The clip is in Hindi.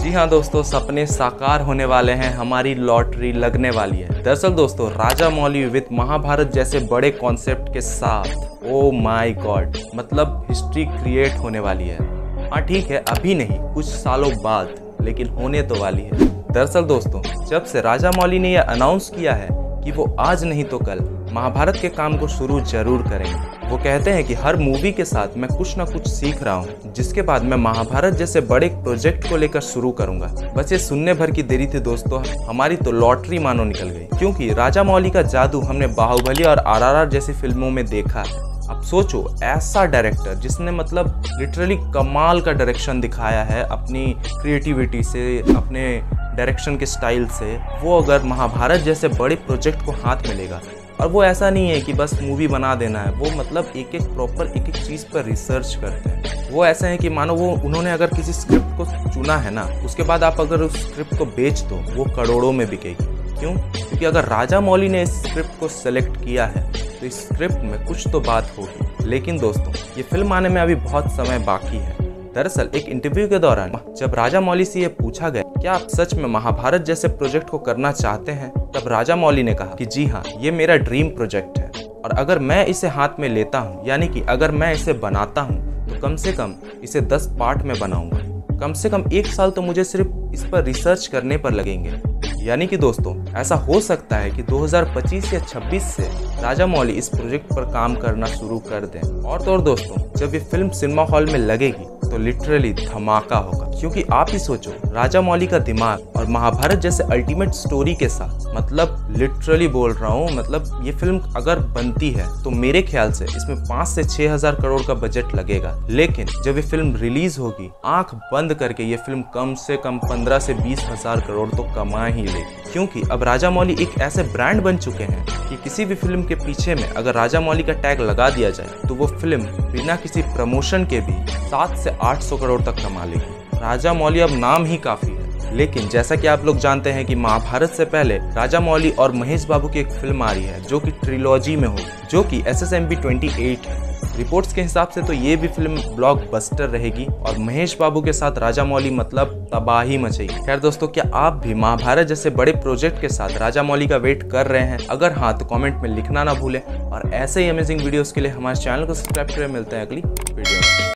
जी हाँ दोस्तों, सपने साकार होने वाले हैं, हमारी लॉटरी लगने वाली है। दरअसल दोस्तों, राजा मौली विद महाभारत जैसे बड़े कॉन्सेप्ट के साथ ओ माय गॉड मतलब हिस्ट्री क्रिएट होने वाली है। हाँ ठीक है, अभी नहीं, कुछ सालों बाद, लेकिन होने तो वाली है। दरअसल दोस्तों, जब से राजा मौली ने यह अनाउंस किया है कि वो आज नहीं तो कल महाभारत के काम को शुरू ज़रूर करेंगे। वो कहते हैं कि हर मूवी के साथ मैं कुछ ना कुछ सीख रहा हूँ, जिसके बाद मैं महाभारत जैसे बड़े प्रोजेक्ट को लेकर शुरू करूँगा। बस ये सुनने भर की देरी थी दोस्तों, हमारी तो लॉटरी मानो निकल गई। क्योंकि राजा मौली का जादू हमने बाहुबली और आर जैसी फ़िल्मों में देखा है। अब सोचो, ऐसा डायरेक्टर जिसने मतलब लिटरली कमाल का डायरेक्शन दिखाया है अपनी क्रिएटिविटी से, अपने डायरेक्शन के स्टाइल से, वो अगर महाभारत जैसे बड़े प्रोजेक्ट को हाथ में लेगा और वो ऐसा नहीं है कि बस मूवी बना देना है। वो मतलब एक एक प्रॉपर एक एक चीज़ पर रिसर्च करते हैं। वो ऐसे हैं कि मानो वो उन्होंने अगर किसी स्क्रिप्ट को चुना है ना, उसके बाद आप अगर उस स्क्रिप्ट को बेच दो, वो करोड़ों में बिकेगी। क्यों? क्योंकि अगर राजा मौली ने इस स्क्रिप्ट को सेलेक्ट किया है तो इस स्क्रिप्ट में कुछ तो बात होगी। लेकिन दोस्तों, ये फ़िल्म आने में अभी बहुत समय बाकी है। दरअसल, एक इंटरव्यू के दौरान जब राजा मौली से ये पूछा गया, क्या आप सच में महाभारत जैसे प्रोजेक्ट को करना चाहते हैं? तब राजा मौली ने कहा कि, जी हाँ ये मेरा ड्रीम प्रोजेक्ट है। और अगर मैं इसे हाथ में लेता हूँ, यानी कि अगर मैं इसे बनाता हूँ तो कम से कम इसे दस पार्ट में बनाऊँगा। कम से कम एक साल तो मुझे सिर्फ़ इस पर रिसर्च करने पर लगेंगे। यानी कि दोस्तों, ऐसा हो सकता है कि 2025 या 26 से राजा मौली इस प्रोजेक्ट पर काम करना शुरू कर दें। और तो और दोस्तों, जब ये फ़िल्म सिनेमा हॉल में लगेगी तो लिटरली धमाका होगा। क्योंकि आप ही सोचो राजा मौली का दिमाग और महाभारत जैसे अल्टीमेट स्टोरी के साथ मतलब लिटरली बोल रहा हूँ मतलब ये फ़िल्म अगर बनती है तो मेरे ख्याल से इसमें पाँच से छह हज़ार करोड़ का बजट लगेगा। लेकिन जब ये फ़िल्म रिलीज़ होगी, आँख बंद करके ये फ़िल्म कम से कम पंद्रह से बीस हज़ार करोड़ तो कमा ही लेगी क्योंकि अब राजा मौली एक ऐसे ब्रांड बन चुके हैं कि किसी भी फ़िल्म के पीछे में अगर राजा मौली का टैग लगा दिया जाए तो वो फ़िल्म बिना किसी प्रमोशन के भी सात से आठ सौ करोड़ तक कमा लेगी। राजा मौली अब नाम ही काफ़ी लेकिन जैसा कि आप लोग जानते हैं कि महाभारत से पहले राजा मौली और महेश बाबू की एक फ़िल्म आ रही है, जो कि ट्रिलॉजी में हो जो कि S S M B twenty eight है। रिपोर्ट्स के हिसाब से तो ये भी फ़िल्म ब्लॉक बस्टर रहेगी और महेश बाबू के साथ राजा मौली मतलब तबाही मचेगी। खैर दोस्तों, क्या आप भी महाभारत जैसे बड़े प्रोजेक्ट के साथ राजा मौली का वेट कर रहे हैं? अगर हाँ तो कमेंट में लिखना ना भूलें और ऐसे ही अमेजिंग वीडियोस के लिए हमारे चैनल को सब्सक्राइब करें। मिलते हैं अगली वीडियो